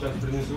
Сейчас принесу.